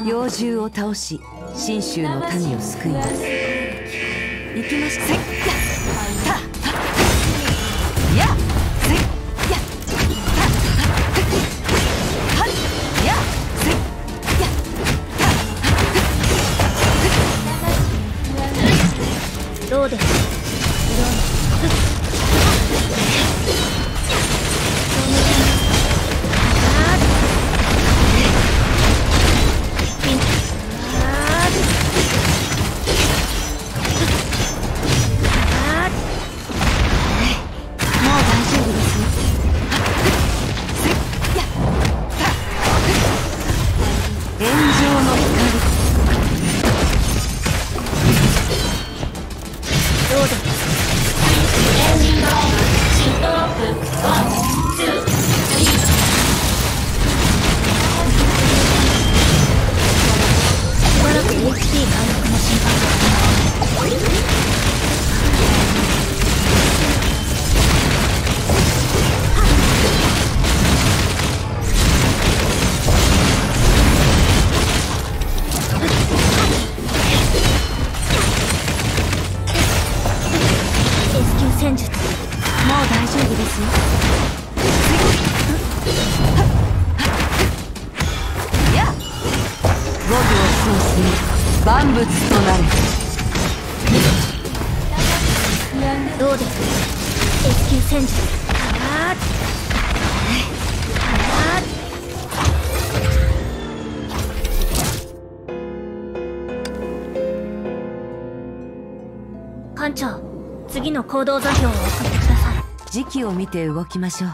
妖獣を倒し信州の民を救います。行きましせっやたやせっやたはっやせっやどうです戦術もう大丈夫ですよ。万物となれ。どうですレスキュー戦術艦長次の行動座標を送ってください。時期を見て動きましょう。